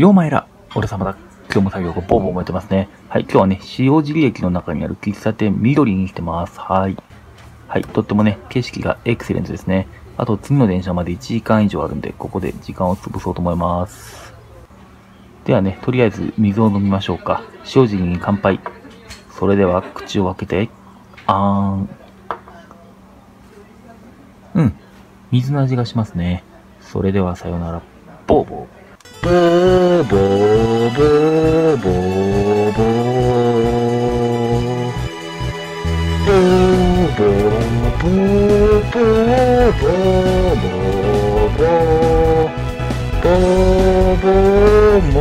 ようまいら、俺様だ。今日も作業がボーボー燃えてますね。はい、今日はね、塩尻駅の中にある喫茶店緑に来てます。はい。はい、とってもね、景色がエクセレントですね。あと次の電車まで1時間以上あるんで、ここで時間を潰そうと思います。ではね、とりあえず水を飲みましょうか。塩尻に乾杯。それでは口を開けて、あーん。うん、水の味がしますね。それではさようなら、ボーボー。ブーボーブーボーボーブーボー